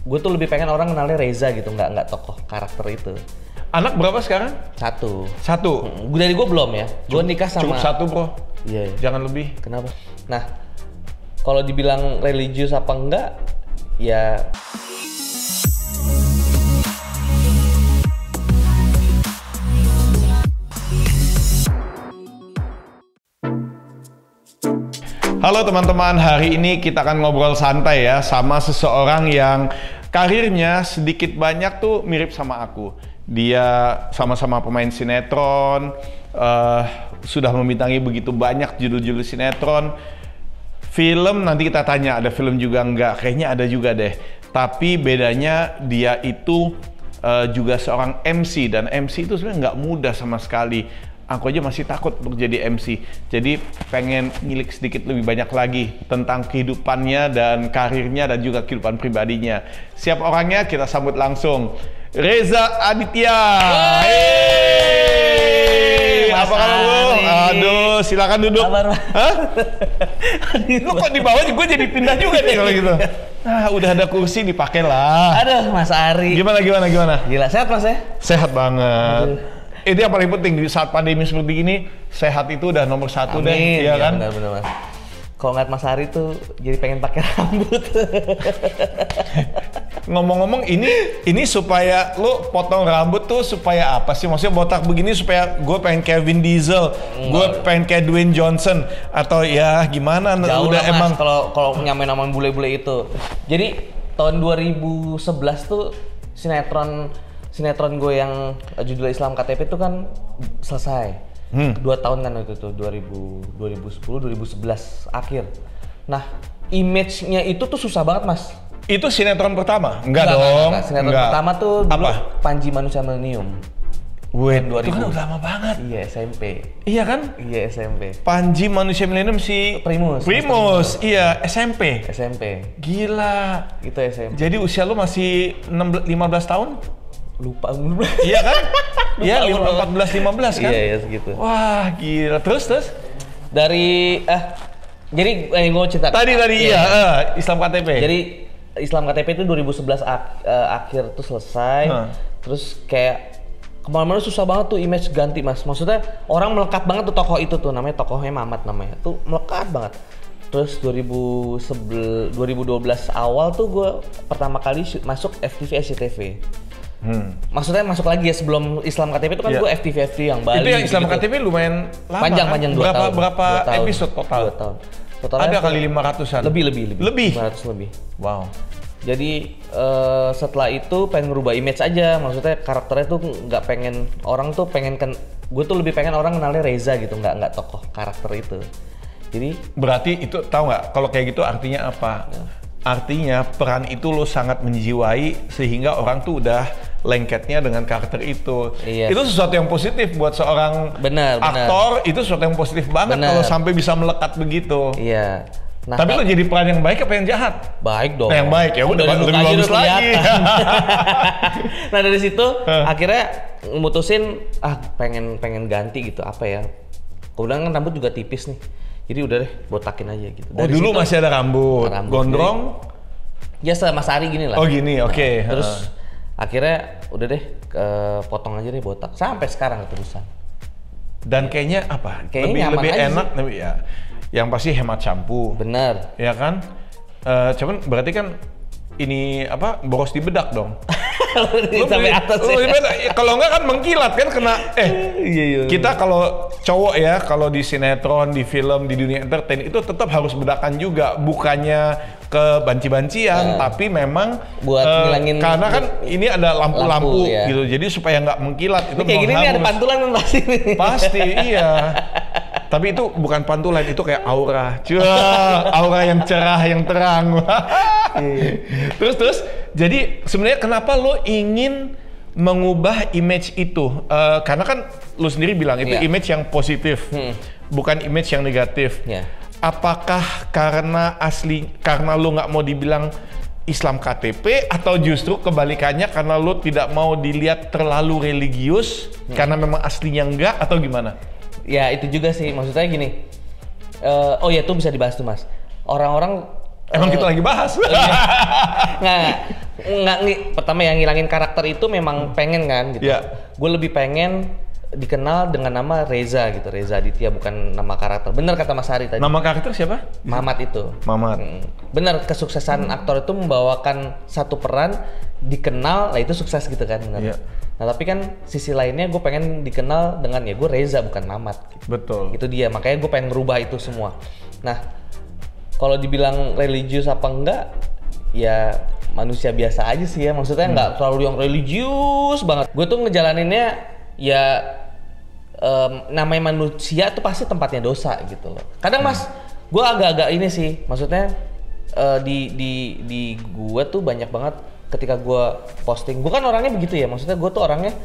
gue tuh lebih pengen orang kenalnya Reza gitu, nggak nggak tokoh karakter itu. Anak berapa sekarang? Satu. Satu. Gue dari gue belum ya. Gue nikah sama. Cukup satu bro. Iya. iya. Jangan lebih. Kenapa? Nah, kalau dibilang religius apa enggak, ya Halo teman-teman, hari ini kita akan ngobrol santai ya sama seseorang yang karirnya sedikit banyak tuh mirip sama aku. Dia sama-sama pemain sinetron, uh, sudah membintangi begitu banyak judul-judul sinetron. Film nanti kita tanya ada film juga enggak, kayaknya ada juga deh. Tapi bedanya dia itu uh, juga seorang MC dan MC itu sebenarnya nggak mudah sama sekali aku aja masih takut untuk jadi MC. Jadi pengen ngilik sedikit lebih banyak lagi tentang kehidupannya dan karirnya dan juga kehidupan pribadinya. Siap orangnya kita sambut langsung. Reza Aditya. Apa kabar lu? Aduh, silakan duduk. Kabar, Hah? lu kok di bawah gue jadi pindah juga nih kalau gitu. Nah, udah ada kursi dipakai lah. Aduh, Mas Ari. Gimana gimana gimana? Gila, sehat Mas ya? Sehat banget. Aduh itu yang paling penting di saat pandemi seperti ini sehat itu udah nomor satu Amin, deh ya, kan? benar, benar, mas. kalau ngeliat Mas Hari tuh jadi pengen pakai rambut. Ngomong-ngomong ini ini supaya lo potong rambut tuh supaya apa sih? Maksudnya botak begini supaya gue pengen Kevin Diesel gue pengen kayak Dwayne Johnson atau ya gimana? Jauh udah lah, emang kalau kalau nyamain nama bule-bule itu. Jadi tahun 2011 tuh sinetron sinetron gue yang judul Islam KTP itu kan selesai. Hmm. Dua tahun kan itu tuh 2000 2010 2011 akhir. Nah, image-nya itu tuh susah banget, Mas. Itu sinetron pertama? Enggak, enggak dong. Enggak. Sinetron enggak. pertama tuh dulu Apa? Panji Manusia Milenium. Wait, itu kan udah lama banget. Iya, SMP. Iya kan? Iya, SMP. Panji Manusia Milenium si Primus. Primus, iya, SMP. SMP. Gila. Itu SMP. Jadi usia lu masih 16, 15 tahun? lupa iya kan? Iya empat belas lima belas kan? Iya iya segitu. Wah gila. Terus terus? Dari eh jadi eh, gue cerita. Tadi tadi iya, iya. uh, Islam KTP jadi Islam KTP itu 2011 ak uh, akhir tuh selesai. Hmm. terus kayak ke mana-mana susah banget tuh image ganti mas. Maksudnya orang melekat banget tuh tokoh itu tuh. Namanya tokohnya Mamat namanya. Tuh melekat banget. Terus 2011 2012 awal tuh gue pertama kali masuk FTV SCTV Hmm. Maksudnya masuk lagi ya sebelum Islam KTP itu kan yeah. gue FTV FTV yang Bali. Itu yang Islam gitu. KTP lumayan lama. Panjang kan? panjang dua berapa, tahun. Berapa dua tahun. episode total? Dua tahun. Total Ada kali lima ratusan. Lebih lebih lebih. Lebih. Lima ratus lebih. Wow. Jadi uh, setelah itu pengen ngerubah image aja, maksudnya karakternya tuh nggak pengen orang tuh pengen kan, gue tuh lebih pengen orang kenalnya Reza gitu, nggak nggak tokoh karakter itu. Jadi berarti itu tahu nggak kalau kayak gitu artinya apa? Ya. Artinya peran itu lo sangat menjiwai sehingga orang tuh udah lengketnya dengan karakter itu. Iya. Itu sesuatu yang positif buat seorang benar, aktor. Benar. Itu sesuatu yang positif banget kalau sampai bisa melekat begitu. Iya. Nah, Tapi lo jadi peran yang baik apa yang jahat? Baik dong. Nah, yang baik ya udah lebih bagus lagi. nah dari situ akhirnya mutusin ah pengen pengen ganti gitu apa ya. Kemudian kan rambut juga tipis nih. Jadi udah deh botakin aja gitu. Dari oh dulu situ, masih ada rambut. rambut Gondrong? Jadi, ya sama Sari gini lah. Oh gini, oke. Okay. Nah, terus akhirnya udah deh ke potong aja deh botak. Sampai sekarang keterusan. Dan kayaknya apa? Kayaknya lebih lebih enak lebih ya. Yang pasti hemat shampoo. Benar. Ya kan? Uh, cuman berarti kan ini apa boros di bedak dong lu sampai atas lu ya. kalau enggak kan mengkilat kan kena eh iya, iya. kita kalau cowok ya kalau di sinetron di film di dunia entertain itu tetap harus bedakan juga bukannya ke banci-bancian nah. tapi memang buat uh, ngilangin karena kan ini ada lampu-lampu ya. gitu jadi supaya nggak mengkilat itu kayak gini nih ada pantulan kan pasti pasti iya tapi itu bukan pantulan itu kayak aura Cua, aura yang cerah yang terang iya. terus terus jadi sebenarnya kenapa lo ingin mengubah image itu? Uh, karena kan lo sendiri bilang itu yeah. image yang positif, hmm. bukan image yang negatif. Yeah. Apakah karena asli karena lo nggak mau dibilang Islam KTP atau justru kebalikannya karena lo tidak mau dilihat terlalu religius hmm. karena memang aslinya enggak atau gimana? Ya itu juga sih maksudnya gini. Uh, oh ya itu bisa dibahas tuh mas. Orang-orang Emang uh, kita lagi bahas. Iya. nggak, Nggak, ngi- pertama yang ngilangin karakter itu memang pengen kan gitu. Iya. Gue lebih pengen dikenal dengan nama Reza gitu, Reza Aditya bukan nama karakter. Bener kata Mas Hari tadi. Nama karakter siapa? Mamat itu. Mamat. Mm. Bener kesuksesan aktor itu membawakan satu peran dikenal, lah itu sukses gitu kan. bener. Iya. Nah tapi kan sisi lainnya gue pengen dikenal dengan ya gue Reza bukan Mamat. Gitu. Betul. Itu dia makanya gue pengen ngerubah itu semua. Nah kalau dibilang religius apa enggak, ya manusia biasa aja sih ya. Maksudnya nggak terlalu yang religius banget. Gue tuh ngejalaninnya ya em, namanya manusia tuh pasti tempatnya dosa gitu loh. Kadang mas, gue agak-agak ini sih, maksudnya eh, di di di gue tuh banyak banget ketika gue posting. Gue kan orangnya begitu ya, maksudnya gue tuh orangnya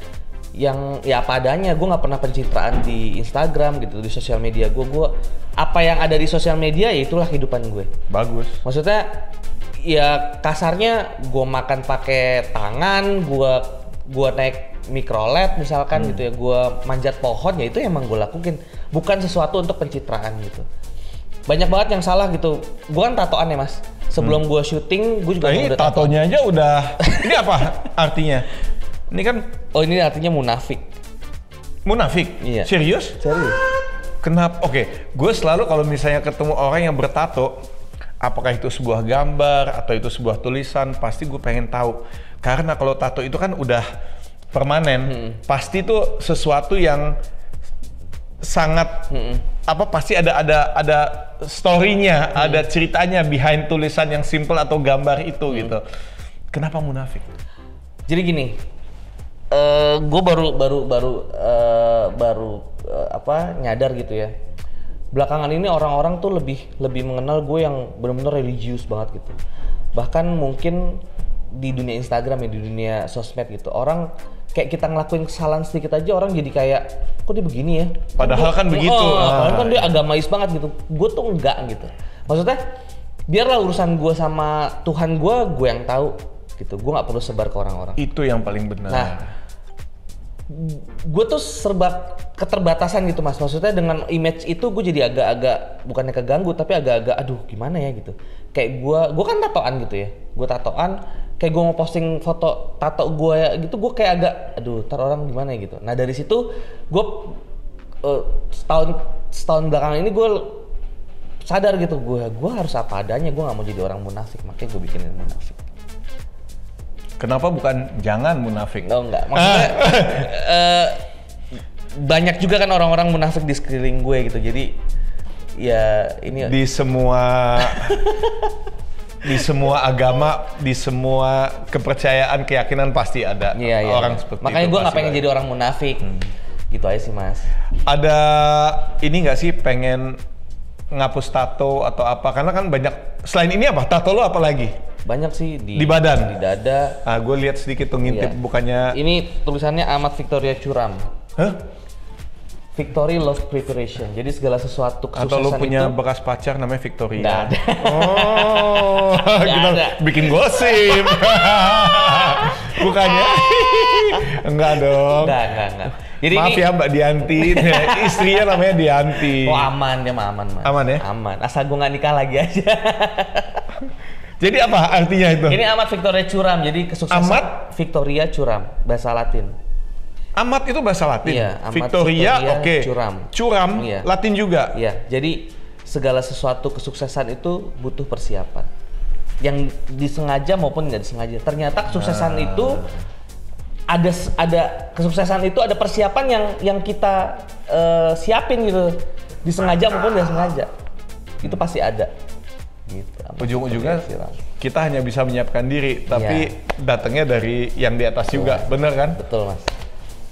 yang ya apa adanya. Gue nggak pernah pencitraan di Instagram gitu, di sosial media gue. Gue apa yang ada di sosial media ya itulah kehidupan gue. Bagus. Maksudnya ya kasarnya gue makan pakai tangan, gue gua naik mikrolet misalkan gitu ya, gue manjat pohon ya itu emang gue lakuin, bukan sesuatu untuk pencitraan gitu. Banyak banget yang salah gitu. Gue kan tatoan ya mas. Sebelum gue syuting, gue juga Nah, ini udah tato. tatonya aja udah. ini apa artinya? Ini kan Oh ini artinya munafik. munafik. Iya. Serius? Serius? Kenapa? Oke, gue selalu kalau misalnya ketemu orang yang bertato, apakah itu sebuah gambar atau itu sebuah tulisan, pasti gue pengen tahu. Karena kalau tato itu kan udah permanen, pasti itu sesuatu yang sangat apa pasti ada ada ada story-nya, ada ceritanya behind tulisan yang simple atau gambar itu gitu. Kenapa munafik? Jadi gini, eh gue baru baru baru eh, baru eh, apa nyadar gitu ya. Belakangan ini orang-orang tuh lebih lebih mengenal gue yang benar-benar religius banget gitu. Bahkan mungkin di dunia Instagram ya di dunia sosmed gitu orang kayak kita ngelakuin kesalahan sedikit aja orang jadi kayak kok dia begini ya Padahal kan begitu. oh, Ah, padahal kan dia agamais banget gitu gue tuh enggak gitu maksudnya biarlah urusan gue sama Tuhan gue gue yang tahu gitu gue nggak perlu sebar ke orang-orang Itu yang paling benar. Nah, gue tuh serba keterbatasan gitu mas. Maksudnya dengan image itu gue jadi agak-agak bukannya keganggu tapi agak-agak aduh gimana ya gitu. Kayak gue, gue kan tatoan gitu ya. Gue tatoan, kayak gue mau posting foto tato gue ya gitu, gue kayak agak aduh ntar orang gimana ya gitu. Nah dari situ gue eh, setahun setahun belakangan ini gue sadar gitu gue gue harus apa adanya gue nggak mau jadi orang munafik makanya gue bikinin munafik Kenapa bukan jangan munafik? Oh enggak, maksudnya eh, banyak juga kan orang-orang munafik di sekeliling gue gitu. Jadi ya ini di semua di semua agama, di semua kepercayaan, keyakinan pasti ada iya, iya, orang iya. seperti Makanya itu. gue nggak pengen ada. jadi orang munafik. Gitu aja sih mas. Ada ini nggak sih pengen ngapus tato atau apa? Karena kan banyak selain ini apa? Tato lo apa lagi? Banyak sih di Di badan? di dada. Ah, gue lihat sedikit tuh ngintip Iya. bukannya. Ini tulisannya Amat Victoria Curam. Hah? Victory Love Preparation. Jadi segala sesuatu kesuksesan Atau lo punya itu bekas pacar namanya Victoria? Nggak ada. Oh, Nggak kita ada. bikin gosip. Bukannya? Enggak dong. Enggak, enggak, enggak. Jadi Maaf ini ya Mbak Dianti, istrinya namanya Dianti. Oh aman dia mah aman mas. Aman ya? Aman. Asal gue nggak nikah lagi aja. Jadi apa artinya itu? Ini Amat Victoria Curam. Jadi kesuksesan Amat? Victoria Curam bahasa Latin. Amat itu bahasa Latin. Iya, Amat Victoria, Victoria oke. Curam. Curam, Iya. Latin juga. Iya, jadi segala sesuatu kesuksesan itu butuh persiapan. Yang disengaja maupun nggak disengaja. Ternyata kesuksesan Nah. itu ada ada kesuksesan itu ada persiapan yang yang kita eh, siapin gitu. Disengaja maupun nggak sengaja. Itu pasti ada. Gitu. Ujung-ujungnya kita hanya bisa menyiapkan diri, tapi datangnya dari yang di atas juga, bener kan? Betul, Mas.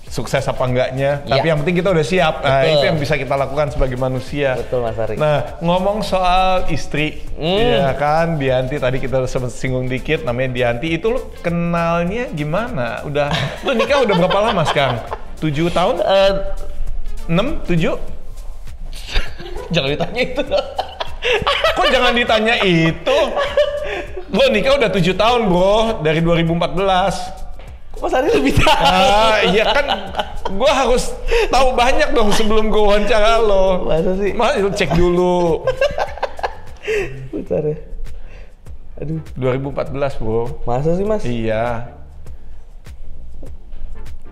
Sukses apa enggaknya, Iya. tapi yang penting kita udah siap. Nah, Betul. itu yang bisa kita lakukan sebagai manusia. Betul, Mas Ari. Nah, ngomong soal istri, Hmm. ya kan, Dianti tadi kita sempat singgung dikit, namanya Dianti. Itu lo kenalnya gimana? Udah, lo nikah udah berapa lama sekarang? Tujuh tahun? Eh, Enam? Tujuh? jangan ditanya itu. Kok jangan ditanya itu? Lo nikah udah tujuh tahun bro, dari 2014. Mas Ari lebih tahu. Ah, iya kan, gue harus tahu banyak dong sebelum gue wawancara lo. Masa sih? Mas, cek dulu. Bentar ya. Aduh, 2014 bro. masa sih mas? Iya.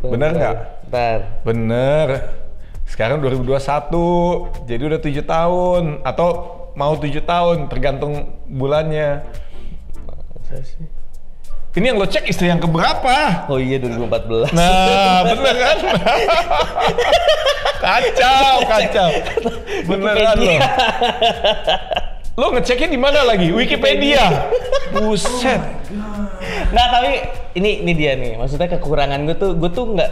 Bener nggak? Ntar. Bener. Sekarang 2021, jadi udah tujuh tahun atau mau tujuh tahun tergantung bulannya. Masa sih? Ini yang lo cek istri yang keberapa? Oh iya 2014. Nah, bener kan? kacau, kacau. Beneran lo. Lo ngeceknya di mana lagi? Wikipedia. Buset. Nggak tapi ini ini dia nih. Maksudnya kekurangan gue tuh gue tuh nggak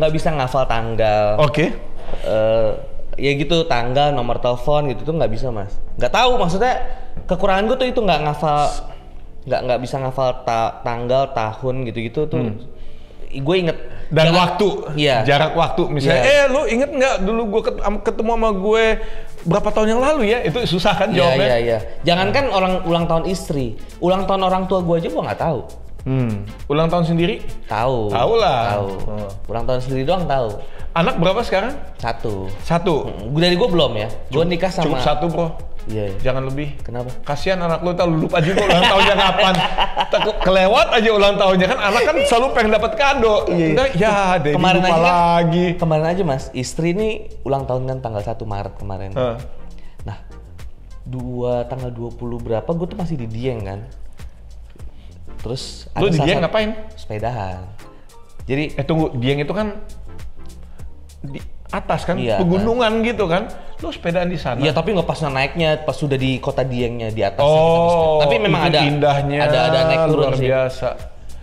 nggak bisa ngafal tanggal. Oke. Eh, ya gitu tanggal nomor telepon gitu tuh nggak bisa mas. Nggak tahu maksudnya kekurangan gue tuh itu nggak ngafal nggak nggak bisa ngafal ta- tanggal tahun gitu-gitu tuh. Gue inget Dan Jangan- waktu, Iya. jarak waktu. Misalnya, Iya. eh lu inget nggak dulu gue ketemu sama gue berapa tahun yang lalu ya? Itu susah kan Iya jawabnya. iya iya. Jangankan orang ulang tahun istri, ulang tahun orang tua gue aja gue nggak tahu. Hmm. Ulang tahun sendiri? Tahu. Tahu lah. Tahu. Oh. Ulang tahun sendiri doang tahu. Anak berapa sekarang? Satu. Satu. Gue dari gue belum ya. Gue nikah sama. Cukup satu bro. Iya. iya. Jangan lebih. Kenapa? Kasihan anak lu tahu lupa juga ulang tahunnya kapan. Takut kelewat aja ulang tahunnya kan anak kan selalu pengen dapat kado. Iya, iya. Ya, Dedi Kemarin lupa aja kan- lagi. Kemarin aja mas, istri ini ulang tahun kan tanggal 1 Maret kemarin. Hah. Nah, dua tanggal 20 berapa gue tuh masih di Dieng kan. Terus Lu di Dieng satu- ngapain? Sepedahan. Jadi Eh tunggu, Dieng itu kan di atas kan, Iya, pegunungan gitu kan. Lu sepedaan di sana. Iya tapi nggak pas naiknya, pas sudah di kota Diengnya di atas. Oh, tapi memang ada indahnya ada ada naik turun luar sih. biasa.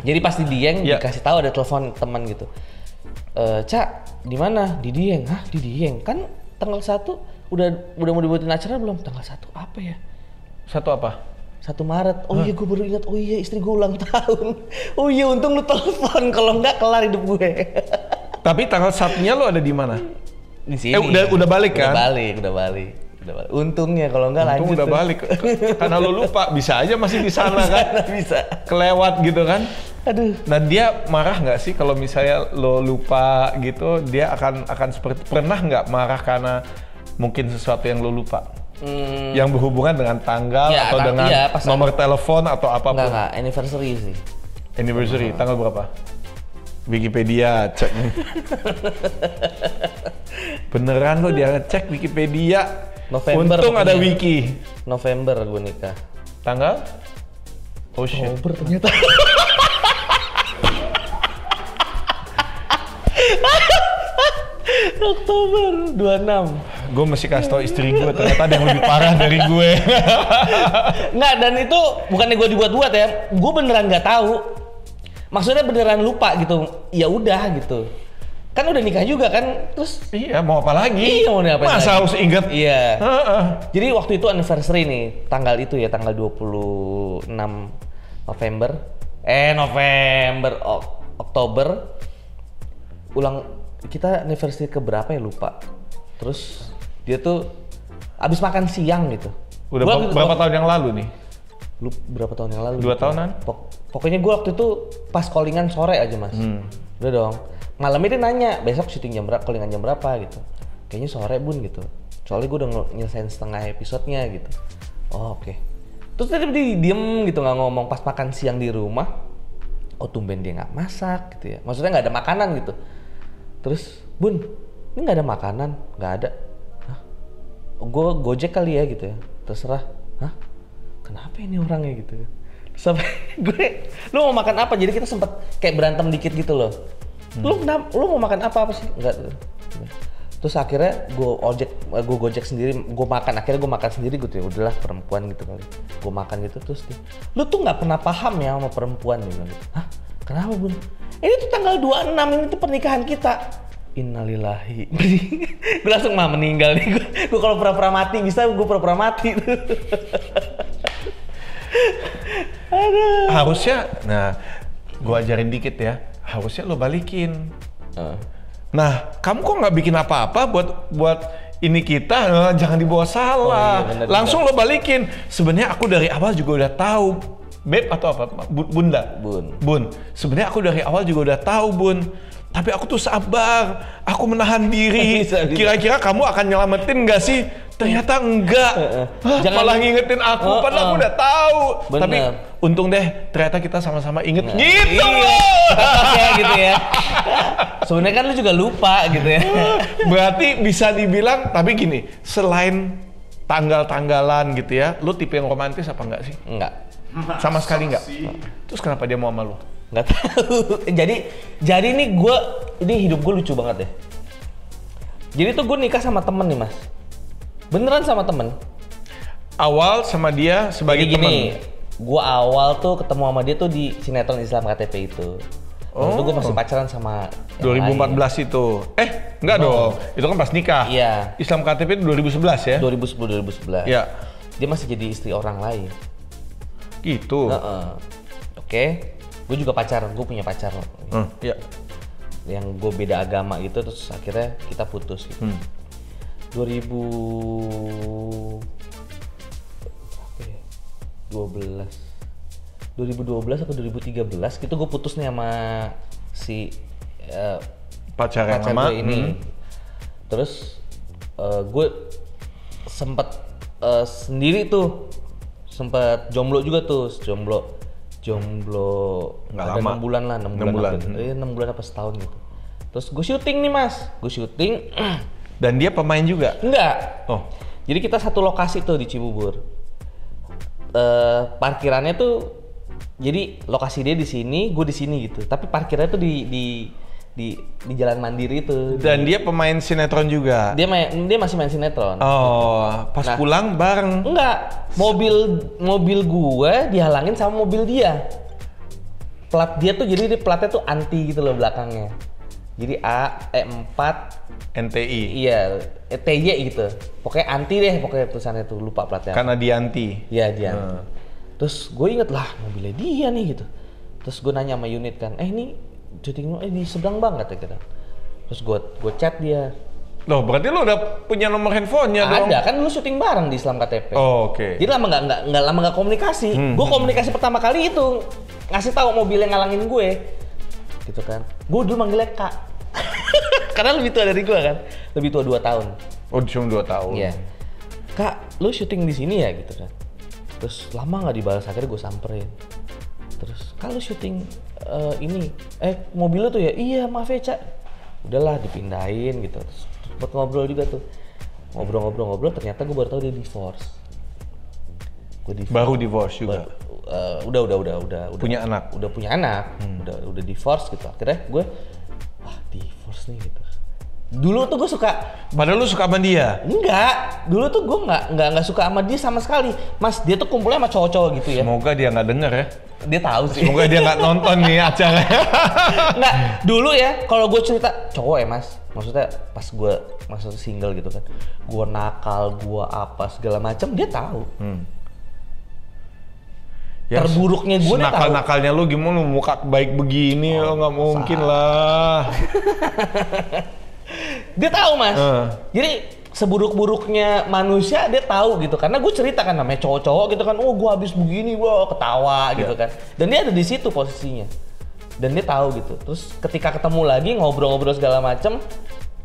Jadi pas di Dieng Iya. dikasih tahu ada telepon teman gitu. Eh, Cak, di mana? Di Dieng. Hah, di Dieng. Kan tanggal 1 udah udah mau dibuatin acara belum? Tanggal 1 apa ya? Satu apa? 1 Maret. Oh iya gue baru ingat. Oh iya istri gue ulang tahun. Oh iya untung lu telepon kalau enggak kelar hidup gue. Tapi tanggal satunya lu ada di mana? di sini. Eh, udah- udah balik kan? Udah balik, udah balik. Udah balik. Untungnya kalau enggak Untung lanjut. udah tuh. balik. Karena lu lupa, bisa aja masih di sana kan. Bisa. Kelewat gitu kan. Aduh. Nah dia marah nggak sih kalau misalnya lo lupa gitu, dia akan akan seperti pernah nggak marah karena mungkin sesuatu yang lo lupa, Hmm, yang berhubungan dengan tanggal Ya, atau ta- dengan iya, pas- nomor telepon atau enggak apa pun. enggak anniversary sih. Anniversary tanggal berapa? Wikipedia cek nih. Beneran lo dia cek Wikipedia. November Untung ada wiki. November gue nikah. Tanggal? Oh shit. Oktober ternyata. Oktober 26. Gue mesti kasih tau istri gue ternyata ada yang lebih parah dari gue. Nggak, dan itu bukannya gue dibuat-buat ya. Gue beneran nggak tahu. Maksudnya beneran lupa gitu. Ya udah gitu. Kan udah nikah juga kan. Terus iya mau apa lagi? Iya, mau diapain Masa lagi? harus ingat? iya. Heeh. Jadi waktu itu anniversary nih, tanggal itu ya, tanggal 26 November. Eh, November, Ok- Oktober. Ulang kita anniversary ke berapa ya lupa. Terus dia tuh abis makan siang gitu. Udah Gua waktu- berapa tahun yang lalu nih? Lu berapa tahun yang lalu? Dua gitu. tahunan? Pok- pokoknya gue waktu itu pas callingan sore aja mas. Hmm. Udah dong. Malamnya dia nanya besok syuting jam berapa, callingan jam berapa gitu. Kayaknya sore bun gitu. Soalnya gue udah nyelesain setengah episodenya gitu. Oh oke. Terus tadi dia diem gitu nggak ngomong pas makan siang di rumah. Oh tumben dia nggak masak gitu ya. Maksudnya nggak ada makanan gitu. Terus bun, ini nggak ada makanan, nggak ada. Gue gojek kali ya gitu ya. Terserah. Hah? Kenapa ini orangnya gitu? Sampai gue lu mau makan apa? Jadi kita sempet kayak berantem dikit gitu loh. Lu kenapa lu mau makan apa? Apa sih? Enggak terus akhirnya gue ojek gue gojek sendiri gue makan. Akhirnya gue makan sendiri gitu ya. Udahlah perempuan gitu kali. Gue makan gitu terus dia. Lu tuh nggak pernah paham ya sama perempuan gitu. Hah? Kenapa bun? Ini tuh tanggal 26 ini tuh pernikahan kita Innalillahi. gue langsung mah meninggal nih. Gue kalau pura-pura mati bisa gue pura-pura mati tuh. Aduh. Harusnya, nah, gua ajarin dikit ya. Harusnya lo balikin. Nah, kamu kok nggak bikin apa-apa buat buat ini kita? Nah, jangan dibawa salah. Oh, iya, bener, Langsung lo balikin. Sebenarnya aku dari awal juga udah tahu. Beb atau apa? Bu- Bunda. Bun. Bun. Sebenarnya aku dari awal juga udah tahu, Bun. Tapi aku tuh sabar. Aku menahan diri. Kira-kira kamu akan nyelamatin nggak sih ternyata enggak. Hah, Jangan- malah ngingetin aku, Heeh. padahal aku udah tahu. Bener. Tapi untung deh, ternyata kita sama-sama inget. Nah, Gitu iya. ya gitu ya. Sebenarnya kan lu juga lupa gitu ya. Berarti bisa dibilang, tapi gini, selain tanggal-tanggalan gitu ya, lu tipe yang romantis apa enggak sih? Enggak. Sama sekali enggak? Terus kenapa dia mau sama lu? Nggak tahu. jadi jadi nih gue ini hidup gue lucu banget ya. Jadi tuh gue nikah sama temen nih mas. Beneran sama temen. Awal sama dia sebagai Jadi gini, gue awal tuh ketemu sama dia tuh di sinetron Islam KTP itu. Waktu itu gue Oh. masih pacaran sama yang 2014 lain. itu. Eh, enggak dong. Itu kan pas nikah. Iya. Islam KTP itu 2011 ya? 2010 2011. Iya. Dia masih jadi istri orang lain. Gitu. Heeh. Oke. Gue juga pacaran, gue punya pacar Hmm, Iya. yang gue beda agama gitu terus akhirnya kita putus gitu. Hmm. 2000 berapa ya? 12 2012 atau 2013 gitu gue putus nih sama si eh, Pacar yang pacar gue ini hmm. terus eh, gue sempet eh, sendiri tuh sempet jomblo juga tuh jomblo jomblo Nggak ada lama. enam bulan lah enam bulan, bulan. eh, enam bulan apa setahun gitu terus gue syuting nih mas gue syuting Dan dia pemain juga. enggak Oh. jadi kita satu lokasi tuh di Cibubur eh parkirannya tuh jadi lokasi dia di sini gue di sini gitu tapi parkirnya tuh di di di di jalan mandiri itu Dan dia pemain sinetron juga. dia main dia masih main sinetron Oh, pas Nah. pulang bareng. Enggak, mobil mobil gue dihalangin sama mobil dia. Plat dia tuh jadi dia platnya tuh anti gitu loh belakangnya. Jadi A E4 NTI. iya E, TY gitu. Pokoknya anti deh pokoknya tulisannya tuh lupa platnya. Karena dia anti. Iya dia. Hmm. Terus gue inget lah mobilnya dia nih gitu. Terus gue nanya sama unit kan, eh ini lu eh di seberang banget ya gitu. Terus gue gue chat dia. Loh, berarti lu udah punya nomor handphonenya dong? Ada kan lu syuting bareng di Islam KTP. Oh, oke. Jadi lama nggak nggak nggak lama nggak komunikasi. Hmm, Gue komunikasi pertama kali itu ngasih tahu mobil yang ngalangin gue, gitu kan. Gue dulu manggilnya kak, karena lebih tua dari gue kan, lebih tua 2 tahun. Oh, cuma 2 tahun. Iya. Kak, lu syuting di sini ya gitu kan. Terus lama nggak dibalas akhirnya gue samperin. Terus kalau syuting eh, ini, eh mobil lu tuh ya, iya maaf ya cak. Udahlah dipindahin gitu. Terus buat ngobrol juga tuh. Ngobrol-ngobrol-ngobrol ternyata gue baru tahu dia divorce. Gue divorce. Baru divorce juga. Eh, udah udah udah udah udah Punya anak? udah punya anak udah udah divorce gitu akhirnya gue wah divorce nih gitu dulu tuh gue suka Padahal lu suka sama dia. Enggak, dulu tuh gue nggak nggak nggak suka sama dia sama sekali. Mas, dia tuh kumpulnya sama cowok-cowok gitu ya. Semoga dia nggak denger ya. Dia tahu sih. Semoga dia nggak nonton nih acaranya. Enggak, dulu ya kalau gue cerita cowok ya mas, maksudnya pas gue masuk single gitu kan, gue nakal, gue apa segala macam dia tahu. Hmm. Terburuknya gue dia tahu. nakal-nakalnya lu gimana lu muka baik begini oh, nggak mungkin lah. Dia tahu mas. Eh. Jadi seburuk-buruknya manusia dia tahu gitu. Karena gue cerita kan namanya cowok-cowok gitu kan oh gue habis begini gue ketawa gitu kan. Dan dia ada di situ posisinya. Dan dia tahu gitu. Terus ketika ketemu lagi ngobrol-ngobrol segala macem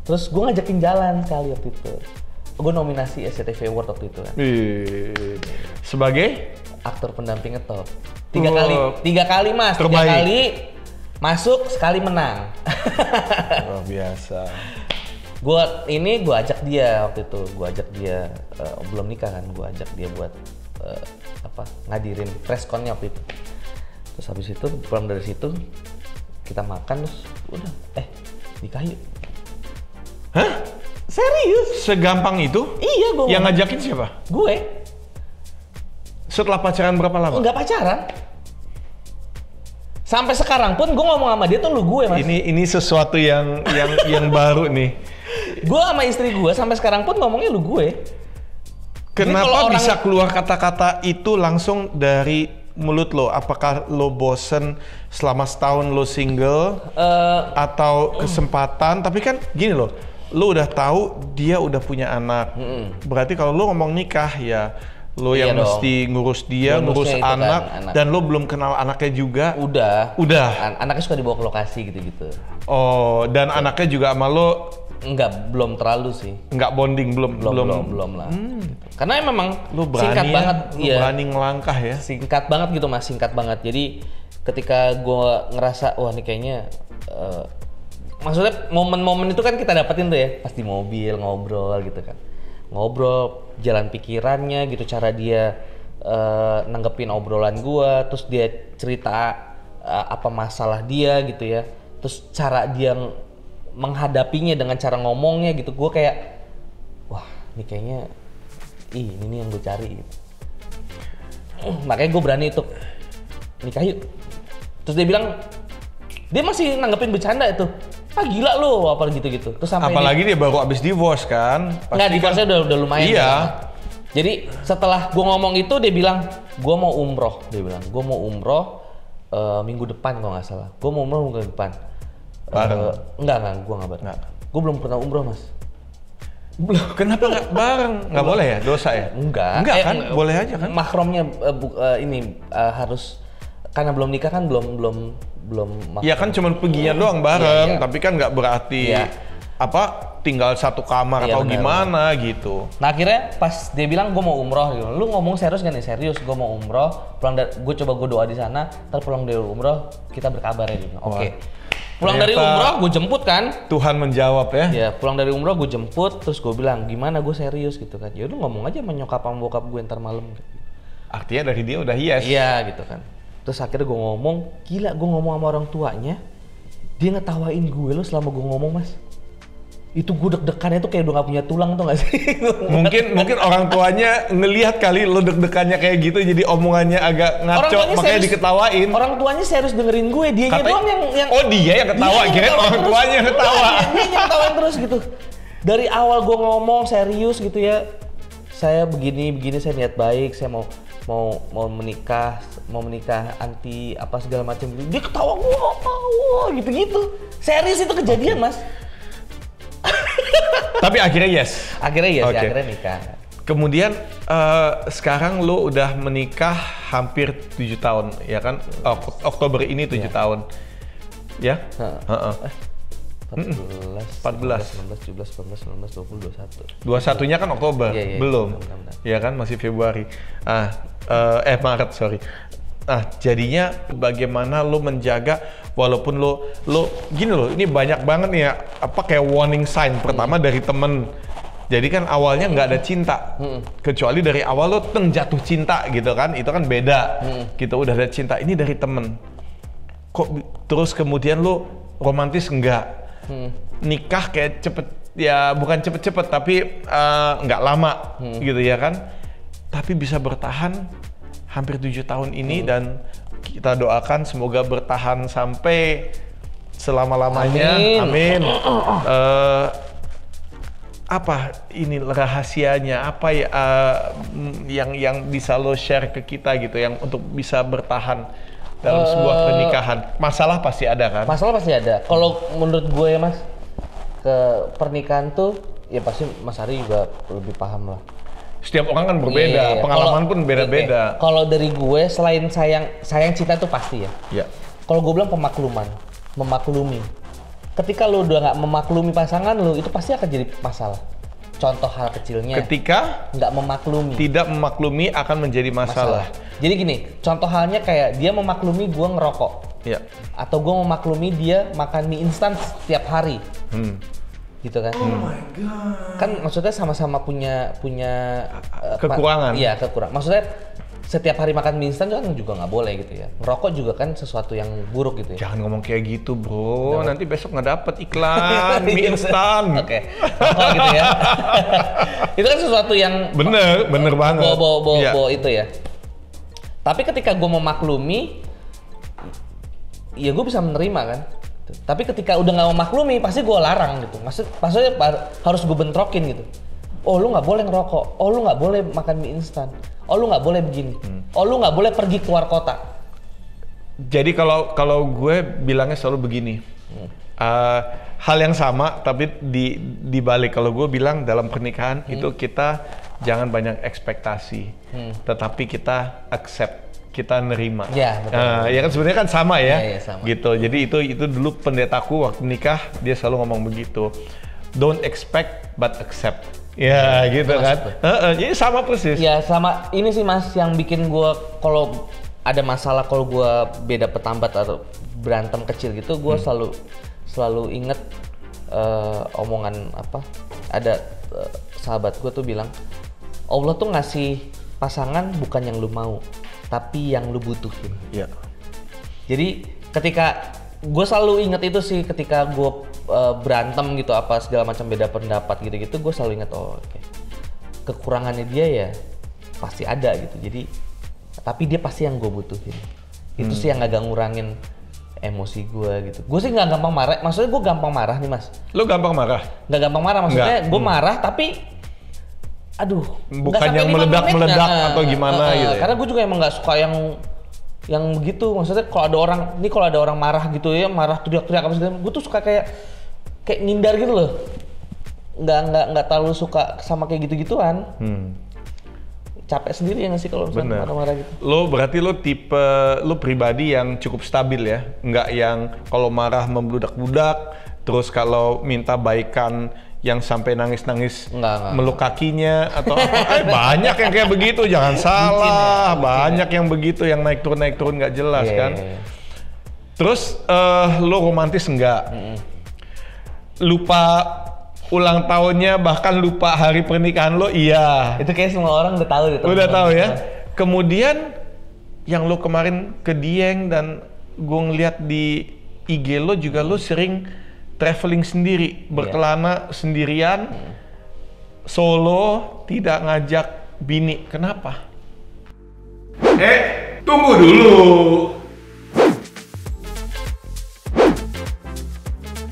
terus gue ngajakin jalan sekali waktu itu. Gue nominasi SCTV Award waktu itu kan. Sebagai? Aktor pendamping top tiga Oh. kali tiga kali mas. Tiga Terbaik. kali masuk sekali menang. Luar biasa. Gue ini gue ajak dia waktu itu gue ajak dia eh, belum nikah kan gue ajak dia buat eh, apa ngadirin pressconnya waktu itu terus habis itu pulang dari situ kita makan terus udah eh nikah yuk Hah? serius Segampang itu? iya gue Yang ngajakin siapa? gue Setelah pacaran berapa lama? nggak pacaran sampai sekarang pun gue ngomong sama dia tuh lu gue mas Ini ini sesuatu yang yang yang baru nih. Gue sama istri gue sampai sekarang pun ngomongnya lu gue Kenapa orang- bisa keluar kata-kata itu langsung dari mulut lo? Apakah lo bosen selama setahun lo single Eh, atau kesempatan? Tapi kan gini loh, lo udah tahu dia udah punya anak. Berarti kalau lo ngomong nikah ya lo Iya yang dong. mesti ngurus dia, ngurus kan, anak, anak. dan lo belum kenal anaknya juga. udah Udah. An- anaknya suka dibawa ke lokasi gitu-gitu Oh, dan anaknya juga sama lo Enggak, belum terlalu sih. Nggak bonding belum Belum, belum, belum, lah. Gitu. Karena memang Lu berani singkat ya, banget. lu iya. berani ngelangkah ya. Singkat banget gitu mas, singkat banget. Jadi ketika gue ngerasa, wah ini kayaknya... eh, maksudnya momen-momen itu kan kita dapetin tuh ya. Pas di mobil, ngobrol gitu kan. Ngobrol, jalan pikirannya gitu, cara dia eh, nanggepin obrolan gua, terus dia cerita eh, apa masalah dia gitu ya. Terus cara dia menghadapinya dengan cara ngomongnya gitu. Gue kayak, wah ini kayaknya, ih ini nih yang gue cari gitu. makanya gue berani untuk nikah yuk terus dia bilang dia masih nanggepin bercanda itu ah gila lo apa gitu gitu terus sampai Apalagi dia baru abis divorce kan. dia, nggak Pasti divorce udah udah lumayan Iya. kan. jadi setelah gue ngomong itu dia bilang gue mau umroh dia bilang gue mau umroh eh, minggu depan kalau nggak salah gue mau umroh minggu depan Bareng? Eh, enggak enggak gue nggak bareng gue belum pernah umroh mas Belum. Kenapa nggak bareng? Nggak boleh ya? Dosa ya? Enggak. Enggak Eh, kan? eng- Boleh aja kan? Mahromnya eh, bu- eh, ini eh, harus karena belum nikah kan belum belum belum mahram. Iya kan cuman perginya doang bareng, Iya, iya. tapi kan nggak berarti Iya. apa tinggal satu kamar Iya, atau benar, gimana gitu. Nah akhirnya pas dia bilang gue mau umroh gitu, lu ngomong serius gak nih serius? Gue mau umroh, pulang dari gue coba gue doa di sana, ntar pulang dari umroh kita berkabar ya gitu. Oke. Pulang dari umroh gue jemput kan, Tuhan menjawab ya. ya pulang dari umroh gue jemput, terus gue bilang gimana gue serius gitu kan. Ya udah ngomong aja sama nyokap sama bokap gue ntar malam. Gitu. Artinya dari dia udah yes. Iya gitu kan. Terus akhirnya gue ngomong, gila gue ngomong sama orang tuanya, dia ngetawain gue lo selama gue ngomong mas. Itu gue deg-degannya tuh kayak udah gak punya tulang tuh gak sih? Mungkin mungkin orang tuanya ngelihat kali lo deg-degannya kayak gitu jadi omongannya agak ngaco makanya serius- diketawain. Orang tuanya serius dengerin gue, dia Katanya- doang yang yang Oh dia yang ketawa, Dia ketawain orang terus. tuanya yang ketawa. Dia, dia yang ketawain terus gitu. Dari awal gue ngomong serius gitu ya, saya begini begini saya niat baik, saya mau mau mau menikah, mau menikah anti apa segala macam gitu. Dia ketawa wah, wah gitu gitu. Serius itu kejadian mas. Tapi akhirnya yes. Akhirnya ya, sih, Oke. akhirnya nikah. Kemudian eh, sekarang lo udah menikah hampir tujuh tahun, ya kan? Ok- Oktober ini tujuh Iya. tahun, ya? Heeh. Heeh. 14, 14. 16, 17, 18, 19, 20, 21. Dua satunya kan Oktober, Iya, iya, belum? benar, benar. Ya kan masih Februari. Ah, eh, eh Maret sorry. Nah, jadinya bagaimana lo menjaga walaupun lo lo gini loh, ini banyak banget nih ya apa kayak warning sign pertama dari temen. Jadi kan awalnya nggak ada cinta, kecuali dari awal lo teng jatuh cinta gitu kan, itu kan beda. Gitu udah ada cinta. Ini dari temen. Kok terus kemudian lo romantis enggak? Nikah kayak cepet ya bukan cepet-cepet tapi eh, nggak lama gitu ya kan? Tapi bisa bertahan hampir tujuh tahun ini dan kita doakan semoga bertahan sampai selama-lamanya. Amin. Amin. Eh, apa ini rahasianya? Apa ya mm, yang yang bisa lo share ke kita gitu yang untuk bisa bertahan dalam sebuah Eh, pernikahan? Masalah pasti ada kan? Masalah pasti ada. Kalau menurut gue ya mas, ke pernikahan tuh ya pasti Mas Ari juga lebih paham lah. Setiap orang kan berbeda, Iya, iya. pengalaman Kalau- pun beda-beda. oke, Kalau dari gue selain sayang sayang cinta tuh pasti ya. Ya. Kalau gue bilang pemakluman, memaklumi. Ketika lu udah nggak memaklumi pasangan lu, itu pasti akan jadi masalah. Contoh hal kecilnya, Ketika nggak memaklumi. tidak memaklumi akan menjadi masalah. Jadi gini, contoh halnya kayak dia memaklumi gua ngerokok Ya. atau gua memaklumi dia makan mie instan setiap hari, Hmm. Gitu kan? Kan maksudnya sama-sama punya punya eh, Kekurangan. Iya kekurangan. Maksudnya setiap hari makan mie instan kan juga nggak boleh gitu ya. Ngerokok juga kan sesuatu yang buruk gitu ya. Jangan ngomong kayak gitu, bro. Nanti besok nggak dapet iklan mie instan. Oke, rokok gitu ya. itu kan sesuatu yang Bener, bener banget. bawa bawa bawa, Iya. bawa itu ya. Tapi ketika gue memaklumi, ya gue bisa menerima kan. Tapi ketika udah nggak memaklumi, pasti gue larang gitu. Maksud, maksudnya harus gue bentrokin gitu. Oh lu nggak boleh ngerokok. Oh lu nggak boleh makan mie instan. Oh lu nggak boleh begini. Hmm. Oh lu nggak boleh pergi keluar kota. Jadi kalau kalau gue bilangnya selalu begini, Eh, hal yang sama tapi di di balik kalau gue bilang dalam pernikahan itu kita jangan banyak ekspektasi, tetapi kita accept, kita nerima. Ya, betul. Eh, ya kan sebenarnya kan sama ya, Iya, iya, sama. gitu. Jadi itu itu dulu pendetaku waktu nikah dia selalu ngomong begitu. don't expect but accept. Ya gitu Mas, kan. betul. Heeh, jadi sama persis. Ya sama ini sih mas yang bikin gue kalau ada masalah kalau gue beda petambat atau berantem kecil gitu gue Hmm. selalu selalu inget eh, omongan apa ada eh, sahabat gue tuh bilang Allah tuh ngasih pasangan bukan yang lu mau tapi yang lu butuhin. Iya. Jadi ketika gue selalu inget itu sih ketika gue uh, berantem gitu apa segala macam beda pendapat gitu-gitu gue selalu inget oh oke. Kekurangannya dia ya pasti ada gitu. Jadi tapi dia pasti yang gue butuhin. Itu sih yang agak ngurangin emosi gue gitu. Gue sih nggak gampang marah. Maksudnya gue gampang marah nih mas. Lo gampang marah? nggak gampang marah maksudnya gue marah tapi aduh Bukan yang lima meledak-meledak menit, nah, atau gimana eh, eh, gitu ya? karena gue juga emang nggak suka yang yang begitu maksudnya kalau ada orang ini kalau ada orang marah gitu ya marah teriak-teriak apa segala gue tuh suka kayak kayak ngindar gitu loh. Nggak nggak nggak terlalu suka sama kayak gitu-gituan. Hmm. capek sendiri ya nggak sih kalau misalnya marah-marah gitu? Lo berarti lo tipe lo pribadi yang cukup stabil ya, nggak yang kalau marah membludak-bludak, terus kalau minta baikan yang sampai nangis-nangis meluk kakinya atau apa. Eh, banyak yang kayak begitu, jangan salah. bucin banyak yang begitu yang naik turun naik turun nggak jelas Iya, kan. iya, iya. Terus eh, lo romantis nggak? Lupa ulang tahunnya bahkan lupa hari pernikahan lo iya. itu kayak semua orang udah tahu gitu Udah tahu ya. Kemudian yang lo kemarin ke Dieng dan gue ngeliat di IG lo juga lo sering traveling sendiri, berkelana sendirian, solo, tidak ngajak bini. Kenapa? Eh, tunggu dulu.